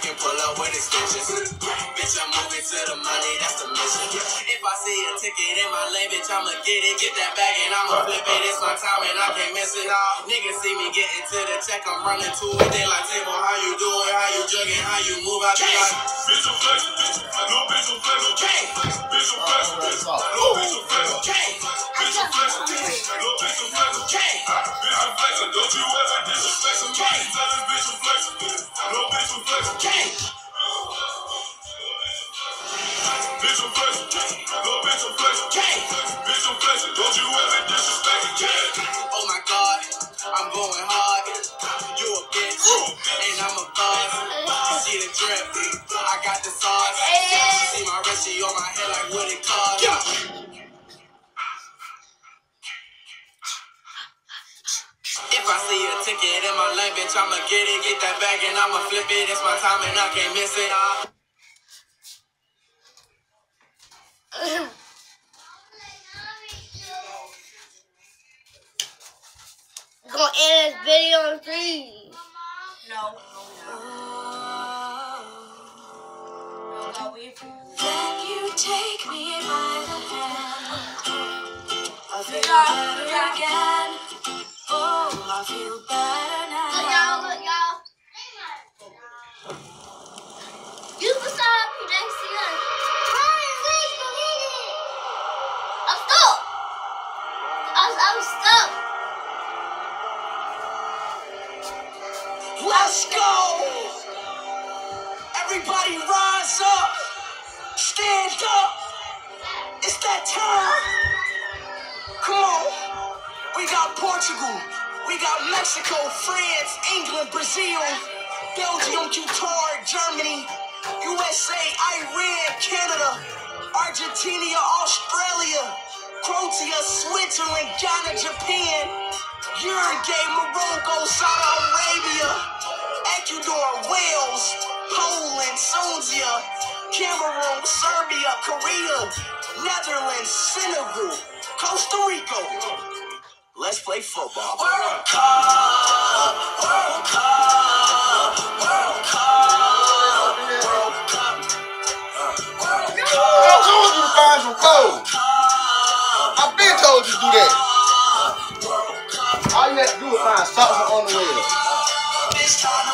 Can pull up with extensions. Bitch, I'm moving to the money, that's the mission. If I see a ticket in my lane, bitch, I'ma get it. Get that bag and I'ma flip it. It's my time and I can't miss it. All Niggas see me getting to the check, I'm running to it. They like, table, how you doing? How you jugging? How you move? I be like, Bitch, I'm flexing, bitch. No bitch, I'm flexing. Bitch, I'm flexing, bitch. Oh, no bitch, I'm flexing. Bitch, I'm flexing, bitch. No bitch, I'm flexing. Bitch, I'm flexing. Don't you ever disrespect somebody. Tell this bitch I'm flexing, bitch. No bitch, I'm flexing. Gang. Bitch, I'm flexing. No bitch, I'm flexing. Gang. Bitch, I'm. Don't you ever disrespect me. Yeah. Oh my god, I'm going hard. You a bitch, and I'm a boss. You see the drip, I got the sauce. You see my wrist, she on my head like what it cost. Ticket in my lane, bitch, I'ma get it, get that bag, and I'ma flip it. It's my time, and I can't miss it. Gonna end this video in three. No, no, no. No. Then you take me by the hand. I feel Yeah, better again. I feel better Look, y'all, look, y'all. You can stop next to us. Ryan, please believe it. I'm stuck. I'm, I'm stuck. Let's go! Everybody rise up! Stand up! It's that time! Come on! We got Portugal, we got Mexico, France, England, Brazil, Belgium, Qatar, Germany, USA, Iran, Canada, Argentina, Australia, Croatia, Switzerland, Ghana, Japan, Uruguay, Morocco, Saudi Arabia, Ecuador, Wales, Poland, Tunisia, Cameroon, Serbia, Korea, Netherlands, Senegal, Costa Rica. Let's play football. World Cup, World Cup, World Cup, World Cup, World Cup. I told you to find some code. I've been told you to do that. All you have to do is find and underwear. This time